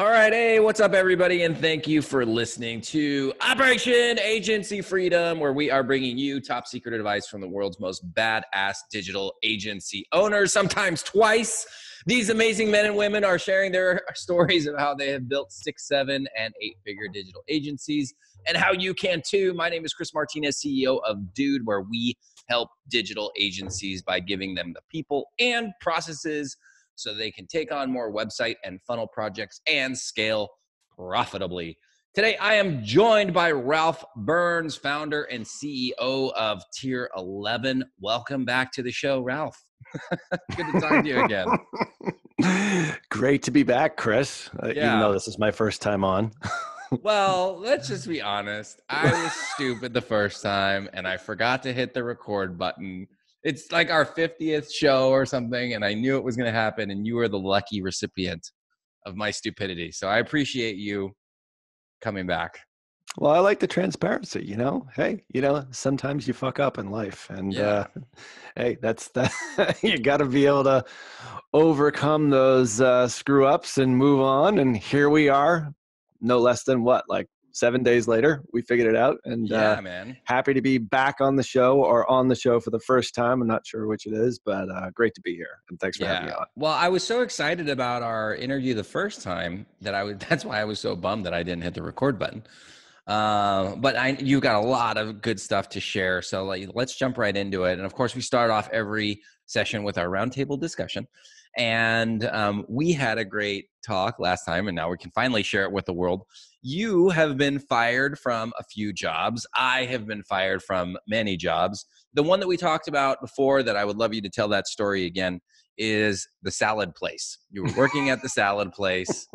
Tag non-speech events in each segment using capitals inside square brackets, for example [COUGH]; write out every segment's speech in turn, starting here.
All right. Hey, what's up, everybody? And thank you for listening to Operation Agency Freedom, where we are bringing you top secret advice from the world's most badass digital agency owners, sometimes twice. These amazing men and women are sharing their [LAUGHS] stories of how they have built six, seven, and eight figure digital agencies and how you can too. My name is Chris Martinez, CEO of Dude, where we help digital agencies by giving them the people and processes so they can take on more website and funnel projects and scale profitably. Today, I am joined by Ralph Burns, founder and CEO of Tier 11. Welcome back to the show, Ralph. [LAUGHS] Good to talk to you again. [LAUGHS] Great to be back, Chris. Uh, yeah. Even though this is my first time on. [LAUGHS] well, let's just be honest. I was stupid the first time and I forgot to hit the record button it's like our 50th show or something and i knew it was going to happen and you were the lucky recipient of my stupidity. So i appreciate you coming back. Well i like the transparency you know? Hey you know sometimes you fuck up in life and yeah. uh, hey that's that [LAUGHS] you got to be able to overcome those uh, screw ups and move on and here we are no less than what like seven days later, we figured it out. And yeah, uh, man, happy to be back on the show or on the show for the first time. I'm not sure which it is, but uh, great to be here. And thanks for yeah. having me on. Well, I was so excited about our interview the first time that I was. [LAUGHS] That's why I was so bummed that I didn't hit the record button. Uh, but I, you got a lot of good stuff to share. So like, let's jump right into it. And of course, we start off every session with our roundtable discussion. And um, we had a great talk last time, and now we can finally share it with the world. You have been fired from a few jobs. I have been fired from many jobs. The one that we talked about before that I would love you to tell that story again is the salad place. You were working at the salad place.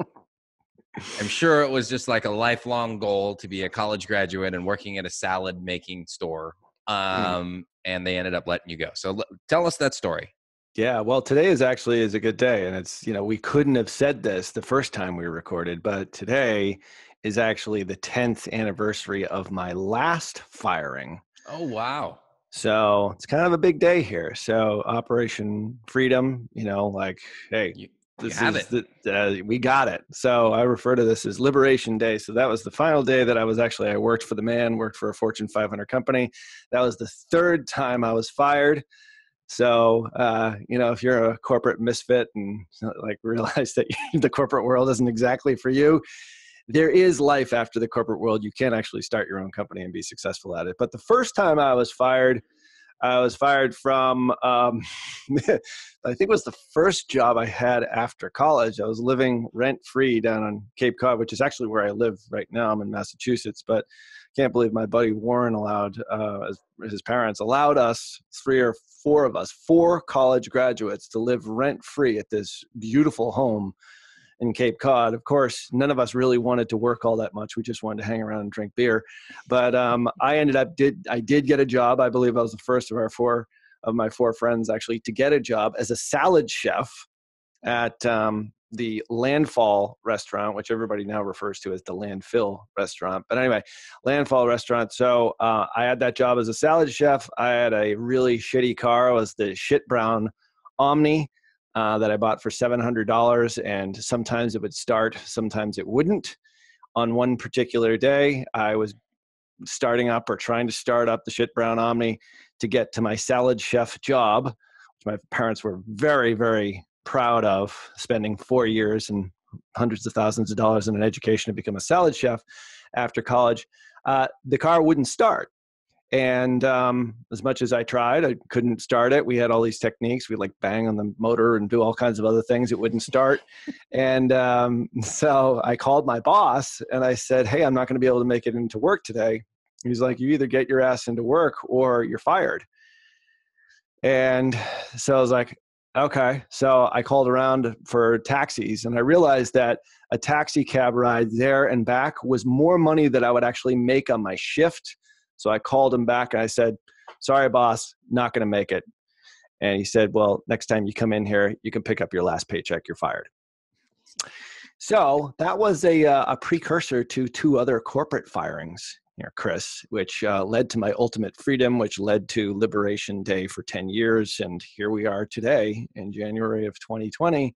I'm sure it was just like a lifelong goal to be a college graduate and working at a salad making store. Hmm. Um, mm. And they ended up letting you go. So l- tell us that story. Yeah, well, today is actually is a good day, and it's you know we couldn't have said this the first time we recorded, but today is actually the tenth anniversary of my last firing. Oh wow! So it's kind of a big day here. So Operation Freedom, you know, like hey, you, this you is the, uh, we got it. So I refer to this as Liberation Day. So that was the final day that I was actually I worked for the man, worked for a Fortune 500 company. That was the third time I was fired. So, uh, you know, if you're a corporate misfit and like [LAUGHS] realize that [LAUGHS] the corporate world isn't exactly for you, there is life after the corporate world. You can actually start your own company and be successful at it. But the first time I was fired, I was fired from, um, [LAUGHS] I think it was the first job I had after college. I was living rent free down on Cape Cod, which is actually where I live right now. I'm in Massachusetts, but can't believe my buddy Warren allowed, uh, his parents allowed us, three or four of us, four college graduates, to live rent free at this beautiful home in Cape Cod. Of course, none of us really wanted to work all that much. We just wanted to hang around and drink beer. But um, I ended up did I did get a job. I believe I was the first of our four of my four friends actually to get a job as a salad chef at um, the Landfall restaurant, which everybody now refers to as the Landfill restaurant. But anyway, Landfall restaurant. So uh, I had that job as a salad chef. I had a really shitty car. It was the shit brown Omni uh, that I bought for $700. And sometimes it would start, sometimes it wouldn't. On one particular day, I was starting up or trying to start up the shit brown Omni to get to my salad chef job, which my parents were very, very proud of spending four years and hundreds of thousands of dollars in an education to become a salad chef after college. Uh, the car wouldn't start. And um, as much as I tried, I couldn't start it. We had all these techniques. We'd like bang on the motor and do all kinds of other things. It wouldn't start. and um, [LAUGHS] so I called my boss and I said, Hey, I'm not going to be able to make it into work today. He's like, You either get your ass into work or you're fired. And so I was like, Okay. So I called around for taxis and I realized that a taxi cab ride there and back was more money that I would actually make on my shift. So I called him back and I said, Sorry, boss, not going to make it. And he said, Well, next time you come in here, you can pick up your last paycheck. You're fired. So that was a, uh, a precursor to two other corporate firings here, Chris, which uh, led to my ultimate freedom, which led to Liberation Day for 10 years. And here we are today in January of 2020,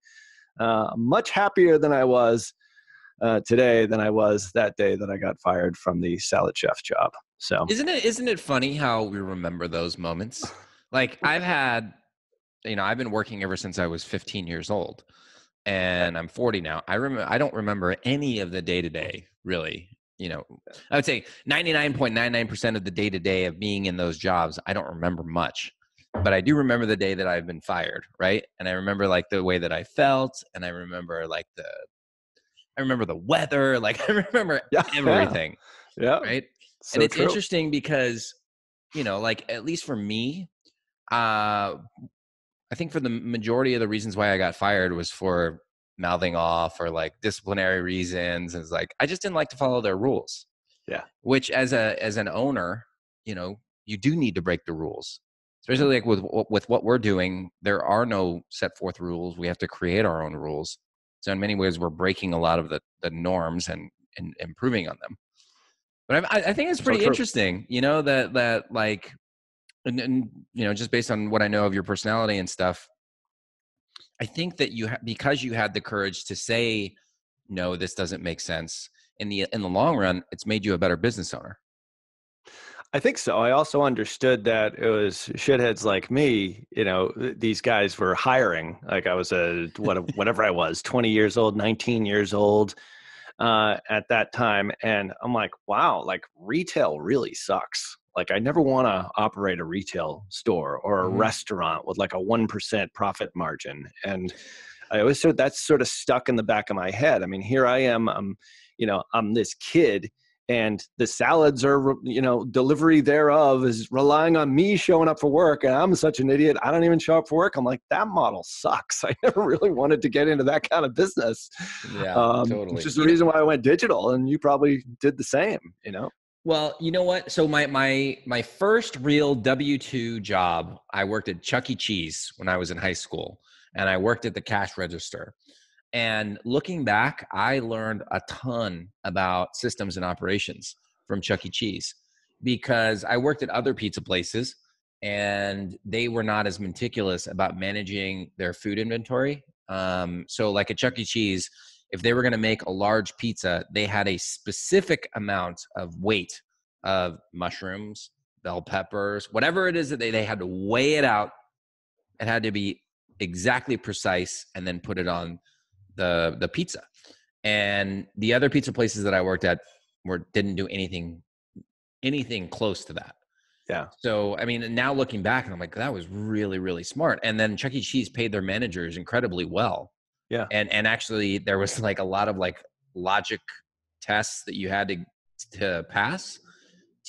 uh, much happier than I was uh, today than I was that day that I got fired from the salad chef job. So isn't it isn't it funny how we remember those moments? Like [LAUGHS] I've had, you know, I've been working ever since I was 15 years old, and I'm 40 now. I remember I don't remember any of the day to day really. You know, I would say 99.99% of the day to day of being in those jobs, I don't remember much but I do remember the day that I've been fired, right? And I remember like the way that I felt, and I remember like the, I remember the weather, like [LAUGHS] I remember yeah, everything, yeah, right. So and it's true. interesting because, you know, like at least for me, uh, I think for the majority of the reasons why I got fired was for mouthing off or like disciplinary reasons. It's like I just didn't like to follow their rules. Yeah. Which as a as an owner, you know, you do need to break the rules especially like with with what we're doing there are no set forth rules we have to create our own rules so in many ways we're breaking a lot of the the norms and and improving on them. But i, I think it's pretty so interesting you know that that like and, and you know just based on what i know of your personality and stuff i think that you ha- because you had the courage to say no this doesn't make sense in the in the long run it's made you a better business owner I think so. I also understood that it was shitheads like me. You know, these guys were hiring. Like I was a what, whatever I was, twenty years old, nineteen years old uh, at that time, and I'm like, wow, like retail really sucks. Like I never want to operate a retail store or a mm-hmm. restaurant with like a one percent profit margin, and I always sort that's sort of stuck in the back of my head. I mean, here I am. I'm, you know, I'm this kid and the salads are you know delivery thereof is relying on me showing up for work and i'm such an idiot i don't even show up for work. I'm like that model sucks. [LAUGHS] I never really wanted to get into that kind of business yeah um, totally. which is the reason why i went digital and you probably did the same you know? Well you know what? So my my my first real w2 job i worked at chuck e. Cheese when i was in high school and i worked at the cash register and looking back, I learned a ton about systems and operations from Chuck E. Cheese because I worked at other pizza places and they were not as meticulous about managing their food inventory. Um, so, like at Chuck E. Cheese, if they were going to make a large pizza, they had a specific amount of weight of mushrooms, bell peppers, whatever it is that they, they had to weigh it out. It had to be exactly precise and then put it on the the pizza. And the other pizza places that I worked at were didn't do anything anything close to that. Yeah. So I mean, now looking back, and I'm like, that was really really smart. And then Chuck E. Cheese paid their managers incredibly well. Yeah. And and actually, there was [LAUGHS] like a lot of like logic tests that you had to to pass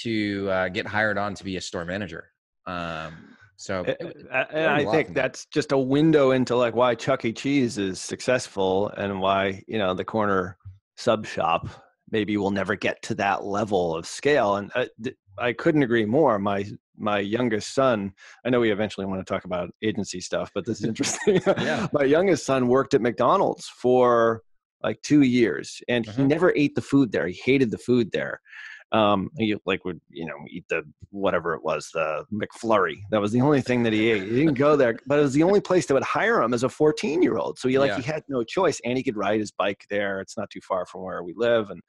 to uh, get hired on to be a store manager. Um, so, and I think that's just a window into like why Chuck E. Cheese is successful and why you know the corner sub shop maybe will never get to that level of scale. And I, uh, I couldn't agree more. My my youngest son, I know we eventually want to talk about agency stuff, but this is interesting. [LAUGHS] yeah. my youngest son worked at McDonald's for like two years, and uh-huh. he never ate the food there. He hated the food there um you like would you know eat the whatever it was the mcflurry. That was the only thing that he ate. He didn't go there but it was the only place that would hire him as a 14 year old so he like yeah. he had no choice and he could ride his bike there. It's not too far from where we live and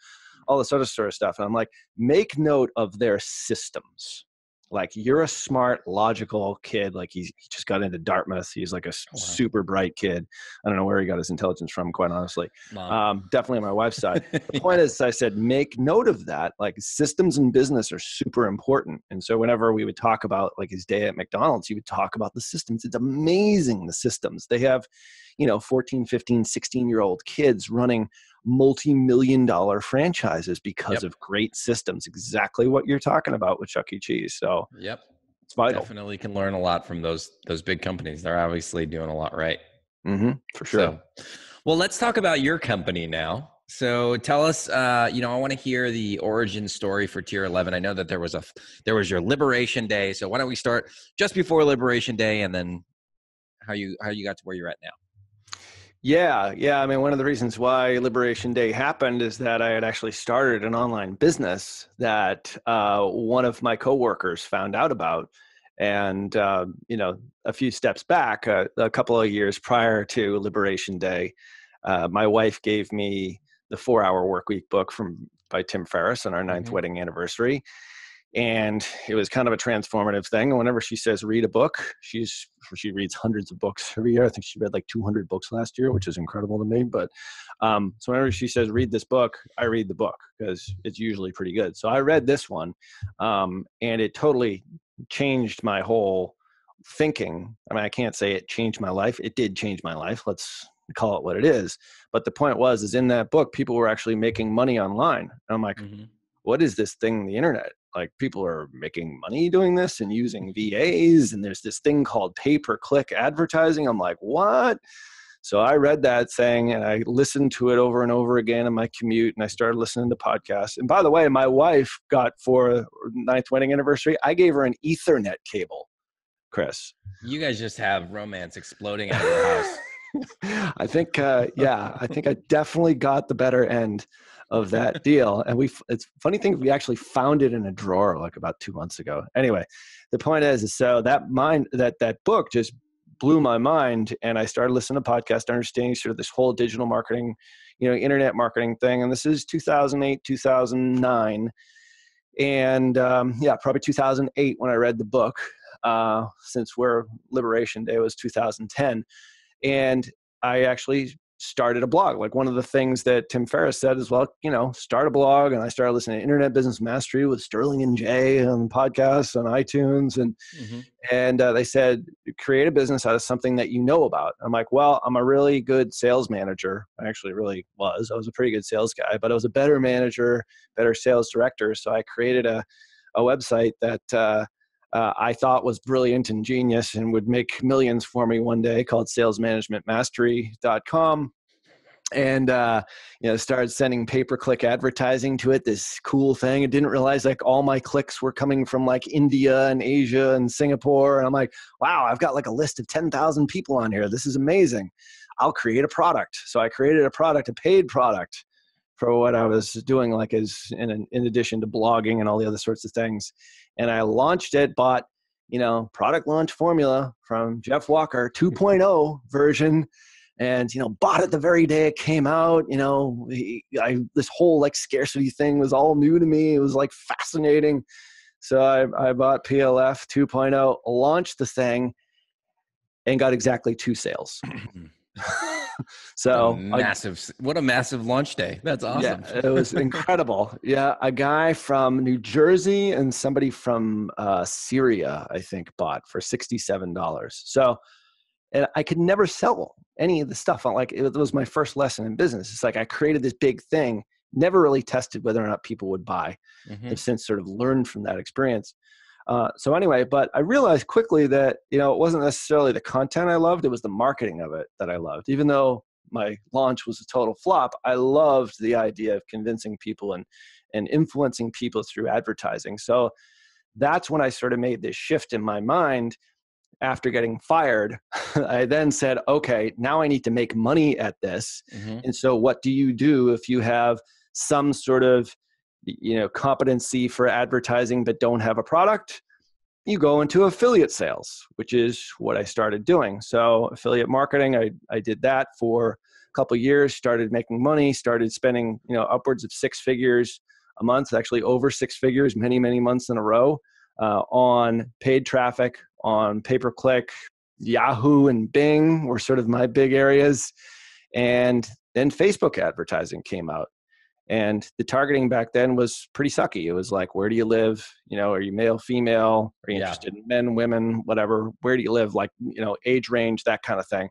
all this other sort of stuff. And i'm like make note of their systems like you're a smart logical kid like he's, he just got into dartmouth he's like a oh, wow. super bright kid. I don't know where he got his intelligence from quite honestly. Um, definitely on my wife's side. [LAUGHS] The point is i said make note of that like systems in business are super important. And so whenever we would talk about like his day at mcdonald's he would talk about the systems. It's amazing the systems. They have you know 14 15 16 year old kids running multi-million dollar franchises because yep. of great systems exactly what you're talking about with chuck e cheese so yep it's vital definitely can learn a lot from those those big companies they're obviously doing a lot right mm-hmm, for sure so, well let's talk about your company now so tell us, uh, you know, I want to hear the origin story for Tier 11. I know that there was a there was your Liberation Day. So why don't we start just before Liberation Day, and then how you how you got to where you're at now? Yeah, yeah. I mean, one of the reasons why Liberation Day happened is that I had actually started an online business that uh, one of my coworkers found out about. And, uh, you know, a few steps back, uh, a couple of years prior to Liberation Day, uh, my wife gave me the Four Hour Work Week book from by Tim Ferriss on our 9th mm-hmm. wedding anniversary, and it was kind of a transformative thing. And whenever she says read a book, she's she reads hundreds of books every year. I think she read like 200 books last year, which is incredible to me. But um, so whenever she says read this book, I read the book because it's usually pretty good. So I read this one, um, and it totally changed my whole thinking. I mean, I can't say it changed my life. It did change my life. Let's call it what it is. But the point was, is in that book, people were actually making money online. And I'm like, mm-hmm. What is this thing, the internet? like people are making money doing this and using [LAUGHS] VAs and there's this thing called pay per click advertising. I'm like, what? So I read that thing and I listened to it over and over again in my commute and I started listening to podcasts. And by the way, my wife got for ninth wedding anniversary, I gave her an Ethernet cable, Chris. You guys just have romance exploding out of your house. [LAUGHS] I think, uh, yeah, I think I definitely got the better end of that deal. And we, it's funny thing, we actually found it in a drawer like about two months ago. Anyway, the point is, so that mind, that, that book just blew my mind. And I started listening to podcasts, understanding sort of this whole digital marketing, you know, internet marketing thing. And this is 2008, 2009. And um, yeah, probably 2008 when I read the book, uh, since where Liberation Day was 2010. And I actually started a blog. Like one of the things that Tim Ferriss said is, well, you know, start a blog. And I started listening to Internet Business Mastery with Sterling and Jay on podcasts on iTunes. And, mm-hmm. and uh, they said, create a business out of something that you know about. I'm like, well, I'm a really good sales manager. I actually really was. I was a pretty good sales guy, but I was a better manager, better sales director. So I created a, a website that, uh, uh, I thought was brilliant and genius and would make millions for me one day called salesmanagementmastery.com and uh, you know started sending pay-per-click advertising to it this cool thing. I didn't realize like all my clicks were coming from like india and asia and singapore. And i'm like wow i've got like a list of 10000 people on here. This is amazing. I'll create a product. So i created a product a paid product for what i was doing like as in, in addition to blogging and all the other sorts of things and I launched it, bought, you know, product launch formula from Jeff Walker [LAUGHS] 2.0 version. And you know bought it the very day it came out you know. I, this whole like scarcity thing was all new to me. It was like fascinating. So i, I bought plf 2.0 launched the thing and got exactly two sales [CLEARS THROAT] [LAUGHS] so massive what a massive launch day. That's awesome. yeah, it was [LAUGHS] incredible. Yeah a guy from new jersey and somebody from uh, syria i think bought for $67 so and i could never sell any of the stuff. Like it was my first lesson in business. It's like i created this big thing never really tested whether or not people would buy. Mm-hmm. i've since sort of learned from that experience uh, so anyway, but I realized quickly that you know it wasn't necessarily the content I loved; it was the marketing of it that I loved. Even though my launch was a total flop, I loved the idea of convincing people and and influencing people through advertising. So that's when I sort of made this shift in my mind. After getting fired, [LAUGHS] I then said, "Okay, now I need to make money at this." Mm-hmm. And so, what do you do if you have some sort of you know competency for advertising but don't have a product you go into affiliate sales which is what i started doing. So affiliate marketing i, I did that for a couple years started making money started spending you know upwards of six figures a month actually over six figures many many months in a row uh, on paid traffic on pay per click yahoo and bing were sort of my big areas. And then facebook advertising came out and the targeting back then was pretty sucky. It was like where do you live? You know are you male female? Are you yeah. interested in men women? Whatever. Where do you live? Like you know age range that kind of thing.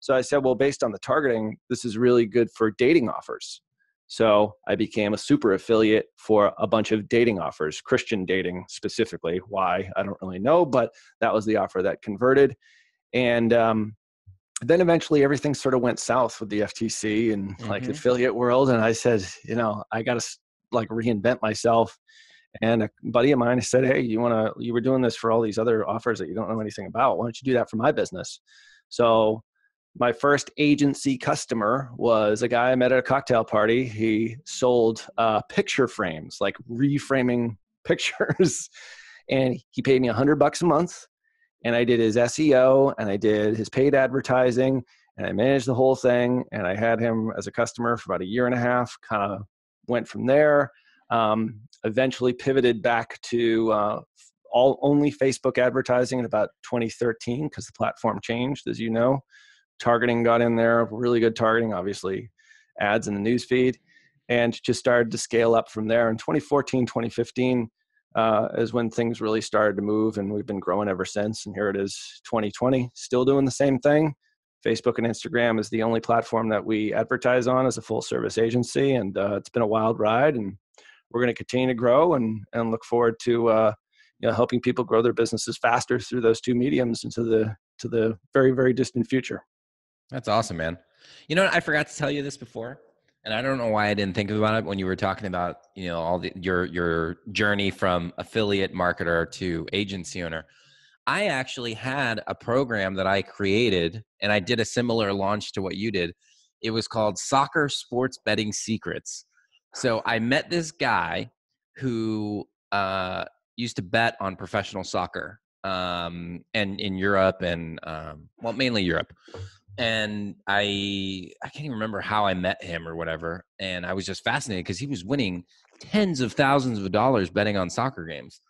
So i said well based on the targeting this is really good for dating offers. So i became a super affiliate for a bunch of dating offers christian dating specifically. Why? I don't really know but that was the offer that converted. And um, then eventually everything sort of went south with the FTC and mm-hmm. like the affiliate world. And I said, you know, I got to like reinvent myself. And a buddy of mine said, Hey, you want to, you were doing this for all these other offers that you don't know anything about. Why don't you do that for my business? So my first agency customer was a guy I met at a cocktail party. He sold uh, picture frames, like reframing [LAUGHS] pictures. and he paid me a hundred bucks a month and I did his SEO and I did his paid advertising and I managed the whole thing. And I had him as a customer for about a year and a half. Kind of went from there. Um, eventually pivoted back to uh, all only Facebook advertising in about 2013 because the platform changed, as you know. Targeting got in there, really good targeting, obviously, ads in the newsfeed, and just started to scale up from there. In 2014, 2015 uh, is when things really started to move, and we've been growing ever since. And here it is, 2020, still doing the same thing. Facebook and Instagram is the only platform that we advertise on as a full service agency, and uh, it's been a wild ride. And we're going to continue to grow and and look forward to uh, you know helping people grow their businesses faster through those two mediums into the to the very very distant future that's awesome man you know i forgot to tell you this before and i don't know why i didn't think about it when you were talking about you know all the your your journey from affiliate marketer to agency owner. I actually had a program that i created and i did a similar launch to what you did. It was called soccer sports betting secrets. So i met this guy who uh, used to bet on professional soccer um, and in Europe and um, well, mainly Europe. And I I can't even remember how I met him or whatever. And I was just fascinated because he was winning tens of thousands of dollars betting on soccer games.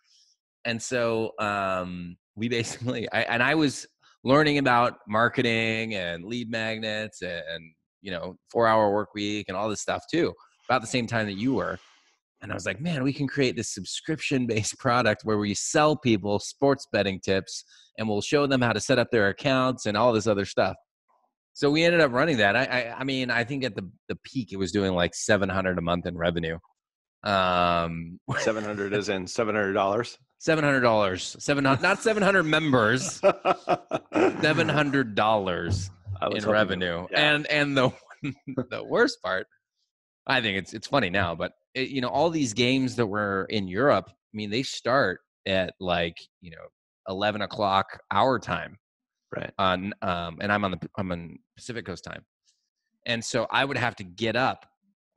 And so um, we [LAUGHS] basically I, and I was learning about marketing and lead magnets and, you know four hour work week and all this stuff too about the same time that you were and I was like, man, we can create this subscription based [LAUGHS] product where we sell people sports betting tips and we'll show them how to set up their accounts and all this other stuff. So we ended up running that. I, I, I mean, I think at the, the peak, it was doing like 700 a month in revenue. Um, 700 is [LAUGHS] in $700. $700, 700, not 700 members, $700 in revenue. Yeah. And, and the, [LAUGHS] the worst part, I think it's, it's funny now, but it, you know, all these games that were in Europe, I mean, they start at like, you know, 11 o'clock our time. Right. On, um, and I'm on the, I'm on Pacific Coast time. And so I would have to get up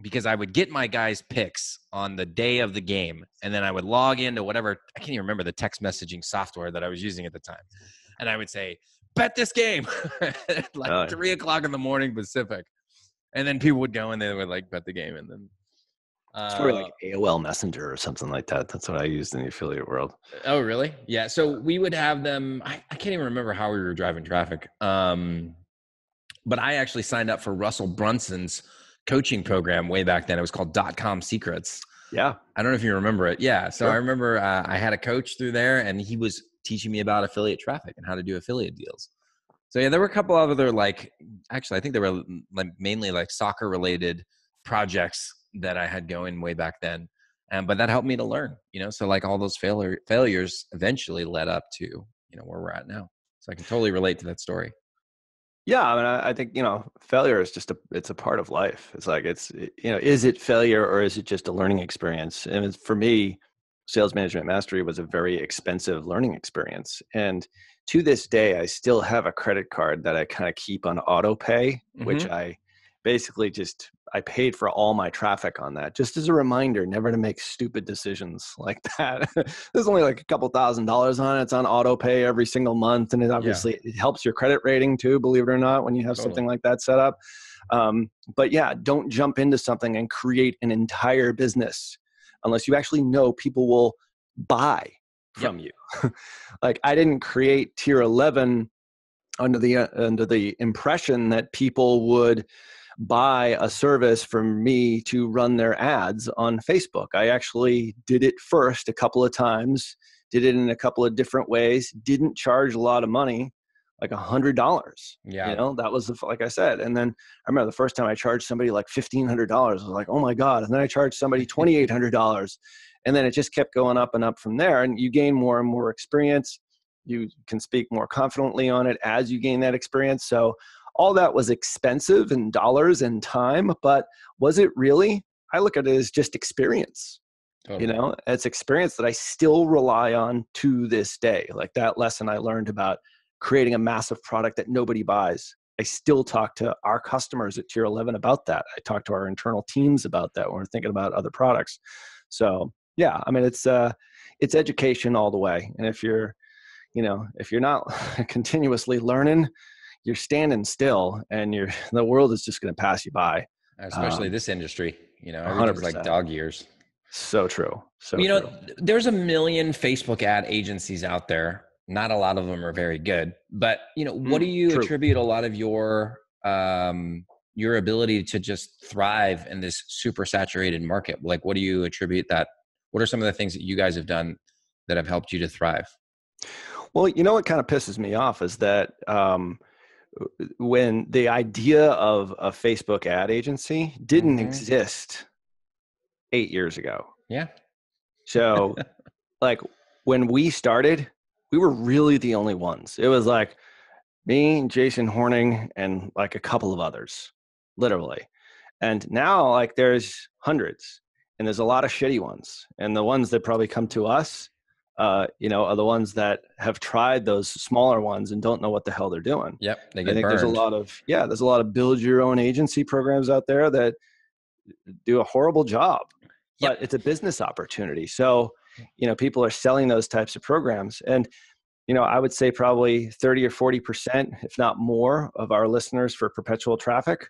because I would get my guys' picks on the day of the game, and then I would log into whatever I can't even remember the text messaging software that I was using at the time, and I would say, "Bet this game," [LAUGHS] like three o'clock in the morning Pacific, and then people would go and they would like bet the game, and then it's probably like uh, AOL Messenger or something like that. That's what I used in the affiliate world. Oh, really? Yeah. So we would have them. I, I can't even remember how we were driving traffic. Um, but I actually signed up for Russell Brunson's coaching program way back then. It was called Dot Com Secrets. Yeah. I don't know if you remember it. Yeah. So sure. I remember uh, I had a coach through there, and he was teaching me about affiliate traffic and how to do affiliate deals. So yeah, there were a couple of other like, actually, I think they were like mainly like soccer related projects that I had going way back then. Um, but that helped me to learn, you know. So like all those failure failures eventually led up to you know where we're at now. So I can totally relate to that story. Yeah, I mean, I, I think you know, failure is just a it's a part of life. It's like it's you know, is it failure or is it just a learning experience? And for me, sales management mastery was a very expensive learning experience, and to this day, I still have a credit card that I kind of keep on auto pay, mm-hmm. which I basically just I paid for all my traffic on that. Just as a reminder, never to make stupid decisions [LAUGHS] like that. There's only like a couple thousand dollars on it. It's on auto pay every single month, and it obviously yeah. it helps your credit rating too. Believe it or not, when you have totally. something like that set up. Um, but yeah, don't jump into something and create an entire business unless you actually know people will buy from yep. you. [LAUGHS] like I didn't create tier 11 under the uh, under the impression that people would buy a service from me to run their ads on Facebook. I actually did it first a couple of times, did it in a couple of different ways, didn't charge a lot of money, like a hundred dollars. Yeah. You know, that was the, like I said. And then I remember the first time I charged somebody like fifteen hundred dollars. I was like, oh my God. And then I charged somebody [LAUGHS] twenty eight hundred dollars. And then it just kept going up and up from there. And you gain more and more experience. You can speak more confidently on it as you gain that experience. So all that was expensive in dollars and time, but was it really? I look at it as just experience. Totally. You know, it's experience that I still rely on to this day. Like that lesson I learned about creating a massive product that nobody buys. I still talk to our customers at Tier 11 about that. I talk to our internal teams about that when we're thinking about other products. So yeah, I mean it's uh, it's education all the way. And if you're, you know, if you're not [LAUGHS] continuously learning, you're standing still and you're [LAUGHS] the world is just going to pass you by especially um, this industry you know everything's 100%. like dog years so true so you know true. there's a million facebook ad agencies out there not a lot of them are very good but you know what do mm, you true. attribute a lot of your um your ability to just thrive in this super saturated market like what do you attribute that what are some of the things that you guys have done that have helped you to thrive well you know what kind of pisses me off is that um when the idea of a Facebook ad agency didn't mm-hmm. exist eight years ago. Yeah. So, [LAUGHS] like, when we started, we were really the only ones. It was like me, Jason Horning, and like a couple of others, literally. And now, like, there's hundreds, and there's a lot of shitty ones. And the ones that probably come to us uh, you know, are the ones that have tried those smaller ones and don't know what the hell they're doing. Yep, they get I think burned. there's a lot of yeah, there's a lot of build your own agency programs out there that do a horrible job, yep. but it's a business opportunity. So, you know, people are selling those types of programs, and you know, I would say probably 30 or 40 percent, if not more, of our listeners for perpetual traffic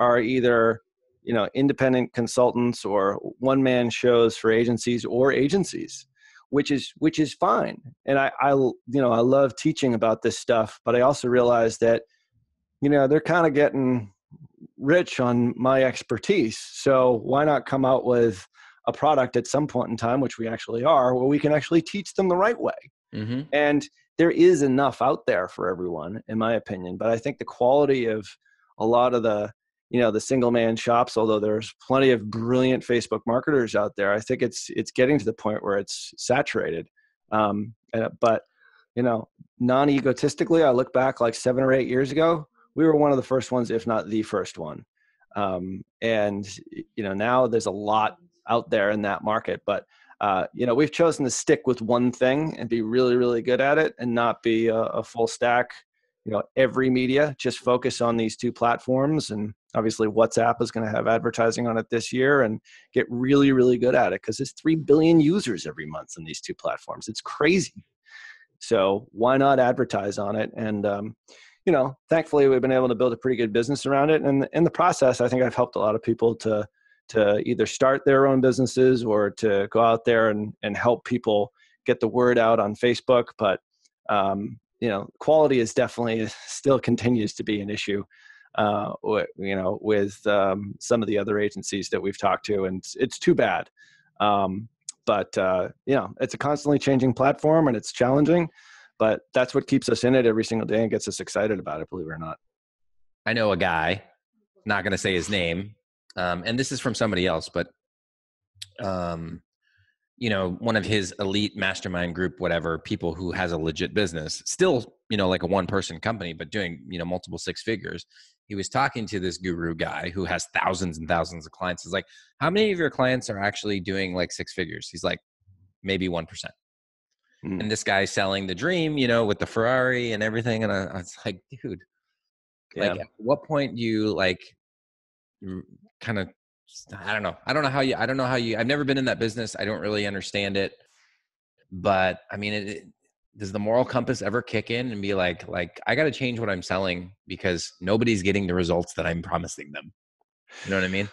are either you know independent consultants or one man shows for agencies or agencies which is which is fine. And I, I you know I love teaching about this stuff, but I also realize that you know they're kind of getting rich on my expertise. So why not come out with a product at some point in time, which we actually are, where we can actually teach them the right way. Mm-hmm. And there is enough out there for everyone, in my opinion. But I think the quality of a lot of the you know the single man shops although there's plenty of brilliant facebook marketers out there i think it's it's getting to the point where it's saturated. Um, but you know non-egotistically i look back like seven or eight years ago we were one of the first ones if not the first one. Um, and you know now there's a lot out there in that market but uh, you know we've chosen to stick with one thing and be really really good at it and not be a, a full stack you know every media just focus on these two platforms and obviously whatsapp is going to have advertising on it this year and get really really good at it because there's 3 billion users every month on these two platforms. It's crazy. So why not advertise on it? And um, you know thankfully we've been able to build a pretty good business around it and in the process i think i've helped a lot of people to to either start their own businesses or to go out there and, and help people get the word out on facebook but um, you know quality is definitely still continues to be an issue uh, you know with um, some of the other agencies that we've talked to and it's, too bad. Um, but uh, you know it's a constantly changing platform and it's challenging but that's what keeps us in it every single day and gets us excited about it believe it or not. I know a guy not going to say his name um, and this is from somebody else but um, you know one of his elite mastermind group whatever people who has a legit business still you know like a one person company but doing you know multiple six figures he was talking to this guru guy who has thousands and thousands of clients he's like how many of your clients are actually doing like six figures he's like maybe 1% mm. and this guy selling the dream you know with the ferrari and everything and i, I was like dude yeah. like at what point do you like kind of I don't know. I don't know how you. I don't know how you. I've never been in that business. I don't really understand it. But I mean, it, it, does the moral compass ever kick in and be like, like I got to change what I'm selling because nobody's getting the results that I'm promising them? You know what I mean?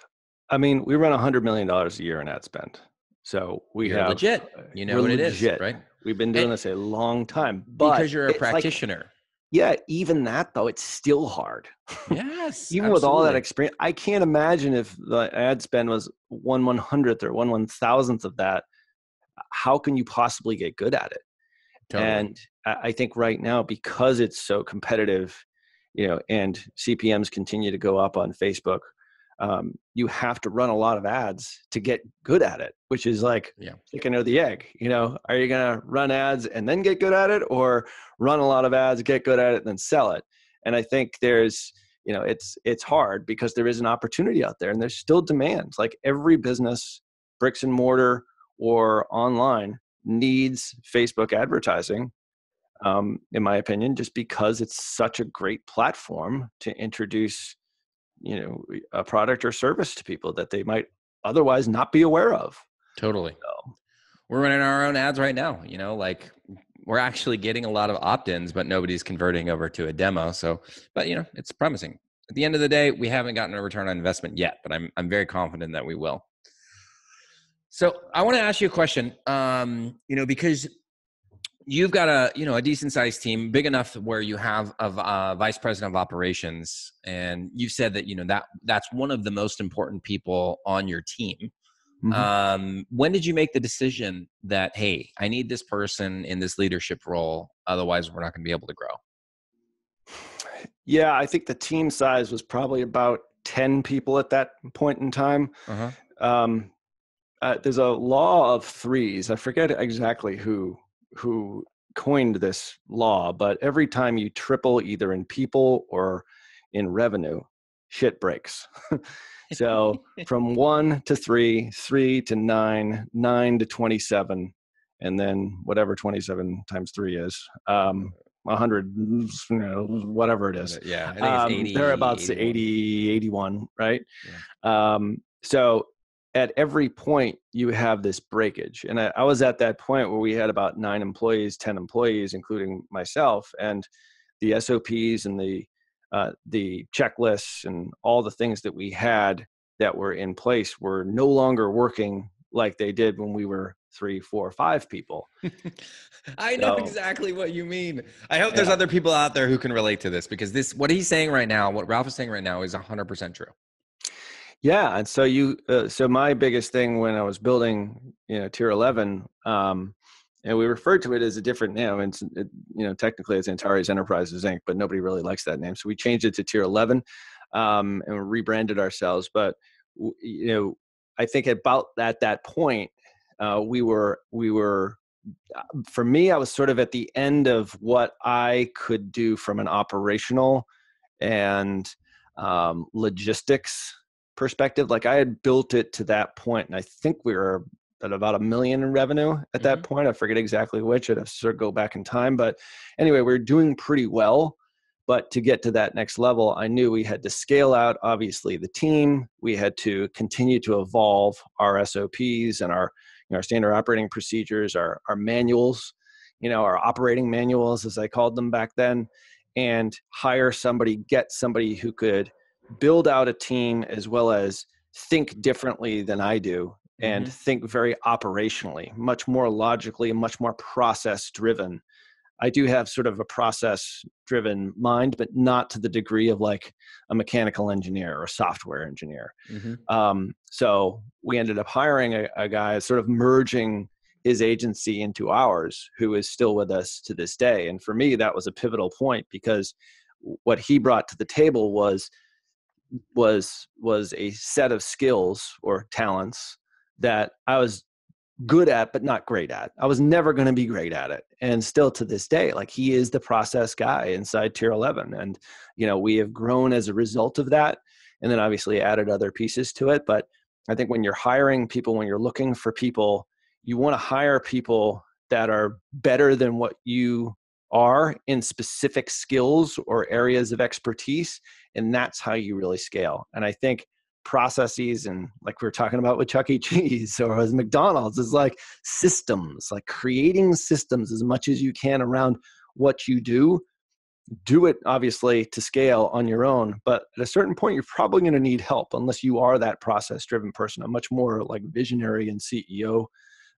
I mean, we run a hundred million dollars a year in ad spend, so we you're have legit. Uh, you know what legit. it is, right? We've been doing and, this a long time, but because you're a practitioner. Like, yeah, even that though, it's still hard. [LAUGHS] Yes. even absolutely. with all that experience, I can't imagine if the ad spend was one one hundredth or one one thousandth of that. How can you possibly get good at it? Totally. And I think right now, because it's so competitive, you know, and CPMS continue to go up on Facebook, um, you have to run a lot of ads to get good at it, which is like yeah. chicken or the egg. You know, are you going to run ads and then get good at it, or run a lot of ads, get good at it, and then sell it? And I think there's, you know, it's it's hard because there is an opportunity out there, and there's still demand. Like every business, bricks and mortar or online, needs Facebook advertising. Um, in my opinion, just because it's such a great platform to introduce you know a product or service to people that they might otherwise not be aware of totally so. we're running our own ads right now you know like we're actually getting a lot of opt-ins, but nobody's converting over to a demo. So, but you know, it's promising. At the end of the day, we haven't gotten a return on investment yet, but I'm I'm very confident that we will. So I want to ask you a question. Um, you know, because you've got a you know a decent sized team big enough where you have a uh, vice president of operations and you've said that you know that that's one of the most important people on your team mm-hmm. um, when did you make the decision that hey i need this person in this leadership role otherwise we're not going to be able to grow yeah i think the team size was probably about 10 people at that point in time uh-huh. um, uh, there's a law of threes i forget exactly who who coined this law, but every time you triple either in people or in revenue, shit breaks. [LAUGHS] so [LAUGHS] from one to three, three to nine, nine to 27, and then whatever 27 times three is. Um, 100 you know, whatever it is yeah um, 80, they're about 81. 80 81 right yeah. um, so at every point you have this breakage and I, I, was at that point where we had about nine employees 10 employees including myself and the sops and the uh, the checklists and all the things that we had that were in place were no longer working like they did when we were three four five people. [LAUGHS] I know so, exactly what you mean. I hope yeah. there's other people out there who can relate to this because this what he's saying right now what ralph is saying right now is 100% true yeah, and so you, uh, so my biggest thing when I was building, you know, Tier Eleven, um, and we referred to it as a different name. And it, you know, technically it's Antares Enterprises Inc., but nobody really likes that name, so we changed it to Tier Eleven, um, and rebranded ourselves. But you know, I think about at that point, uh, we were we were uh, for me, I was sort of at the end of what I could do from an operational and um, logistics perspective like i had built it to that point and i think we were at about a million in revenue at mm-hmm. that point i forget exactly which i'd have to sort of go back in time but anyway we are doing pretty well but to get to that next level i knew we had to scale out obviously the team we had to continue to evolve our sops and our you know, our standard operating procedures our, our manuals you know our operating manuals as i called them back then and hire somebody get somebody who could build out a team as well as think differently than I do and mm-hmm. think very operationally, much more logically, much more process driven. I do have sort of a process driven mind, but not to the degree of like a mechanical engineer or a software engineer. Mm-hmm. Um, so we ended up hiring a, a guy, sort of merging his agency into ours, who is still with us to this day. And for me, that was a pivotal point because what he brought to the table was was was a set of skills or talents that I was good at but not great at. I was never going to be great at it. And still to this day like he is the process guy inside tier 11 and you know we have grown as a result of that and then obviously added other pieces to it but I think when you're hiring people when you're looking for people you want to hire people that are better than what you are in specific skills or areas of expertise and that's how you really scale. And i think processes and like we were talking about with chuck e. Cheese [LAUGHS] or as mcdonald's is like systems like creating systems as much as you can around what you do. Do it obviously to scale on your own but at a certain point you're probably going to need help unless you are that process driven person a much more like visionary and ceo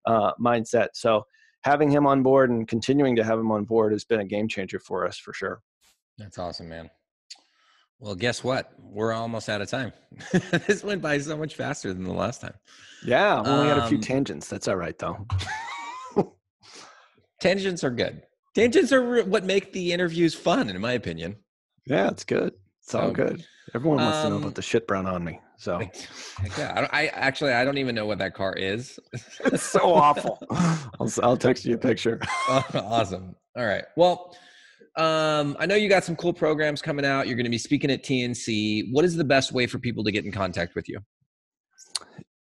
uh, mindset. So having him on board and continuing to have him on board has been a game changer for us for sure. That's awesome, man. Well, guess what? We're almost out of time. [LAUGHS] this went by so much faster than the last time. Yeah, we only um, had a few um, tangents. That's all right, though. [LAUGHS] tangents are good. Tangents are what make the interviews fun, in my opinion. Yeah, it's good. It's all good. Everyone wants um, to know about um, the shit brown Omni. So, yeah, I, I, actually I don't even know what that car is. [LAUGHS] it's so awful. [LAUGHS] I'll, I'll text you a picture. [LAUGHS] awesome. All right. Well, um, I know you got some cool programs coming out. You're going to be speaking at TNC. What is the best way for people to get in contact with you?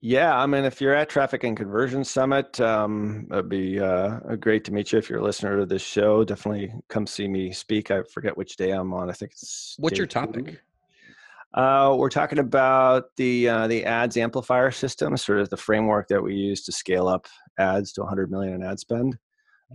Yeah, I mean, if you're at Traffic and Conversion Summit, um, it'd be uh, great to meet you. If you're a listener to this show, definitely come see me speak. I forget which day I'm on. I think it's. What's your topic? Two. Uh, we're talking about the uh, the ads amplifier system, sort of the framework that we use to scale up ads to 100 million in ad spend.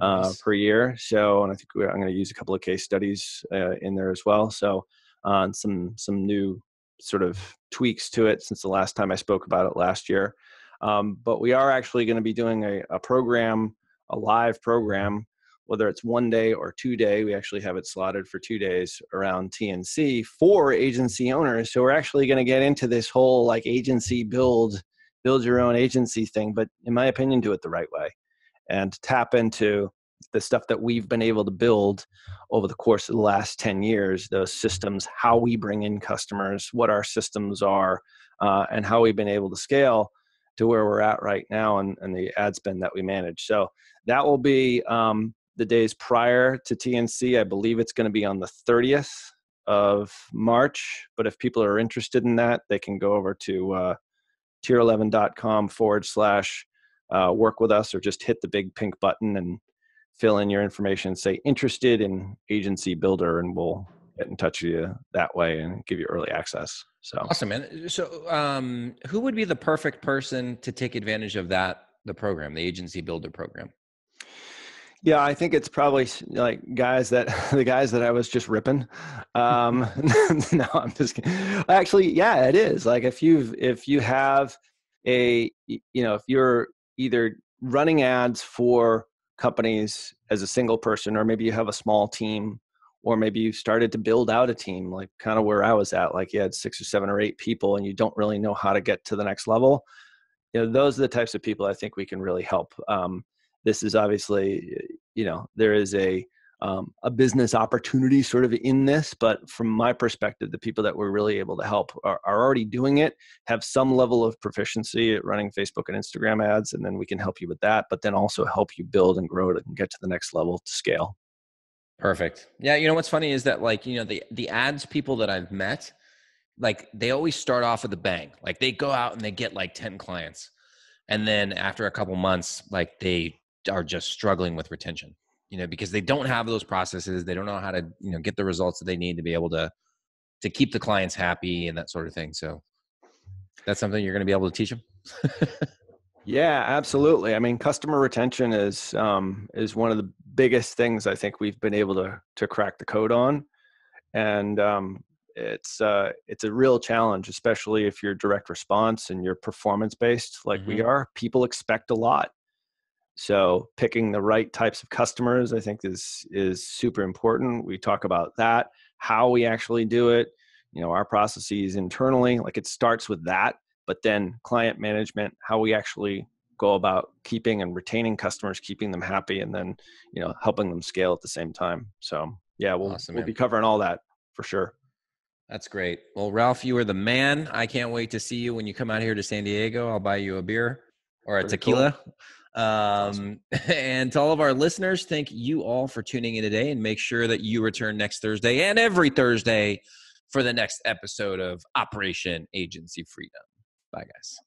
uh, Nice. per year. So, and I think we're, I'm going to use a couple of case studies uh, in there as well. So, uh, some some new sort of tweaks to it since the last time I spoke about it last year. Um, but we are actually going to be doing a, a program, a live program, whether it's one day or two day. We actually have it slotted for two days around TNC for agency owners. So we're actually going to get into this whole like agency build, build your own agency thing. But in my opinion, do it the right way and tap into the stuff that we've been able to build over the course of the last 10 years those systems how we bring in customers what our systems are uh, and how we've been able to scale to where we're at right now and, and the ad spend that we manage. So that will be um, the days prior to tnc i believe it's going to be on the 30th of march but if people are interested in that they can go over to uh, tier11.com forward slash uh, work with us or just hit the big pink button and fill in your information say interested in agency builder and we'll get in touch with you that way and give you early access so Awesome, man. So, um, who would be the perfect person to take advantage of that the program, the agency builder program? yeah i think it's probably like guys that [LAUGHS] the guys that i was just ripping um [LAUGHS] no i'm just kidding. actually yeah it is like if you've if you have a you know if you're either running ads for companies as a single person or maybe you have a small team or maybe you've started to build out a team like kind of where i was at like you had six or seven or eight people and you don't really know how to get to the next level. You know those are the types of people i think we can really help. Um, this is obviously you know there is a um, a business opportunity sort of in this but from my perspective the people that we're really able to help are, are already doing it have some level of proficiency at running facebook and instagram ads and then we can help you with that but then also help you build and grow and get to the next level to scale Perfect. Yeah, you know what's funny is that like, you know, the the ads people that I've met, like they always start off with a bang. Like they go out and they get like 10 clients. And then after a couple months, like they are just struggling with retention. You know, because they don't have those processes, they don't know how to, you know, get the results that they need to be able to to keep the clients happy and that sort of thing. So that's something you're going to be able to teach them. [LAUGHS] Yeah, absolutely. I mean, customer retention is um, is one of the biggest things I think we've been able to to crack the code on, and um, it's uh, it's a real challenge, especially if you're direct response and you're performance based like we are. People expect a lot, so picking the right types of customers, I think, is is super important. We talk about that, how we actually do it, you know, our processes internally. Like it starts with that but then client management how we actually go about keeping and retaining customers keeping them happy and then you know helping them scale at the same time so yeah we'll, Awesome, we'll be covering all that for sure That's great. Well, Ralph, you are the man. I can't wait to see you when you come out here to San Diego. I'll buy you a beer or a Pretty cool. Um, [LAUGHS] and to all of our listeners, thank you all for tuning in today and make sure that you return next Thursday and every Thursday for the next episode of Operation Agency Freedom. Bye, guys.